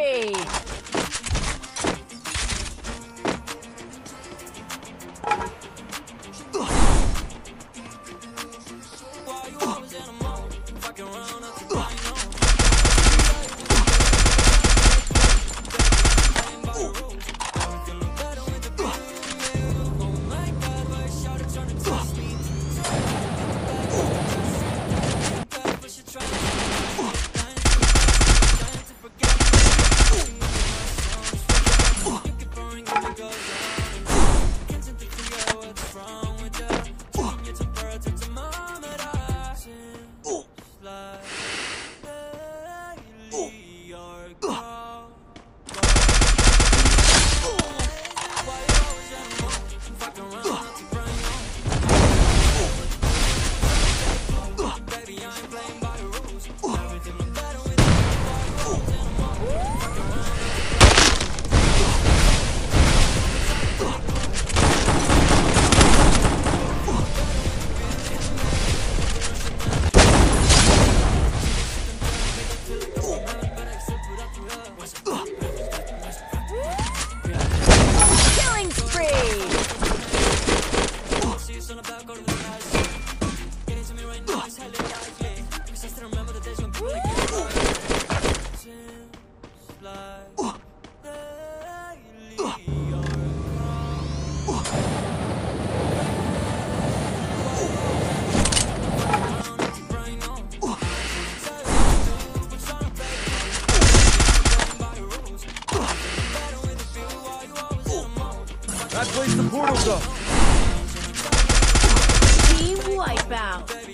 three That place the portal's up. Team wipeout.